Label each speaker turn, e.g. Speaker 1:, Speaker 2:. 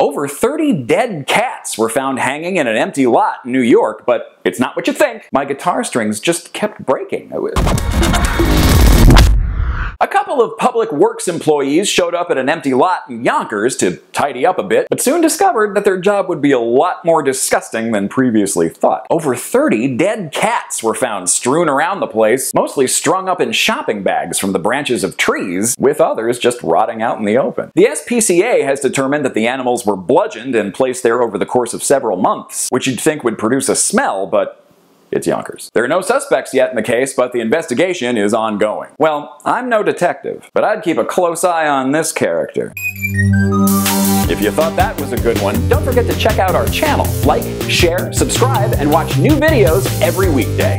Speaker 1: Over 30 dead cats were found hanging in an empty lot in New York, but it's not what you think. My guitar strings just kept breaking. A couple of public works employees showed up at an empty lot in Yonkers to tidy up a bit, but soon discovered that their job would be a lot more disgusting than previously thought. Over 30 dead cats were found strewn around the place, mostly strung up in shopping bags from the branches of trees, with others just rotting out in the open. The SPCA has determined that the animals were bludgeoned and placed there over the course of several months, which you'd think would produce a smell, but it's Yonkers. There are no suspects yet in the case, but the investigation is ongoing. Well, I'm no detective, but I'd keep a close eye on this character. If you thought that was a good one, don't forget to check out our channel. Like, share, subscribe, and watch new videos every weekday.